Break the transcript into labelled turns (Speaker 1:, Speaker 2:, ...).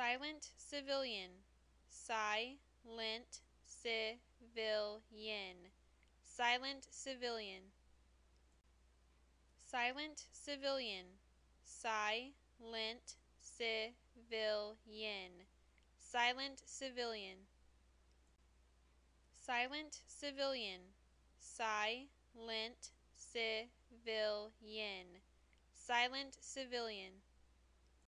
Speaker 1: silent civilian, silent civilian, silent civilian, silent civilian, silent civilian, silent civilian, silent civilian, silent civilian, silent civilian.